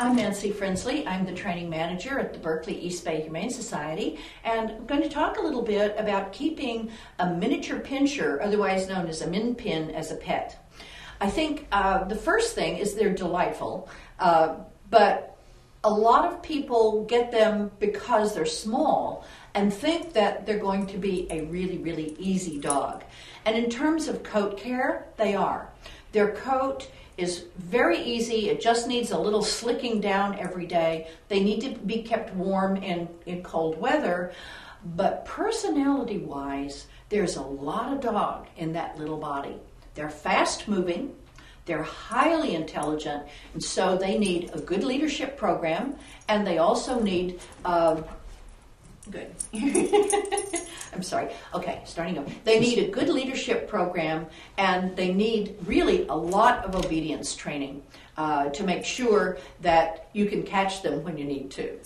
I'm Nancy Frinsley. I'm the training manager at the Berkeley East Bay Humane Society, and I'm going to talk a little bit about keeping a miniature pinscher, otherwise known as a min pin, as a pet. I think uh, the first thing is they're delightful, uh, but a lot of people get them because they're small and think that they're going to be a really, really easy dog. And in terms of coat care, they are. Their coat is very easy. It just needs a little slicking down every day. They need to be kept warm in, in cold weather. But personality wise, there's a lot of dog in that little body. They're fast moving, they're highly intelligent, and so they need a good leadership program, and they also need. Uh, good. I'm sorry. Okay, starting over. They need a good leadership program and they need really a lot of obedience training uh, to make sure that you can catch them when you need to.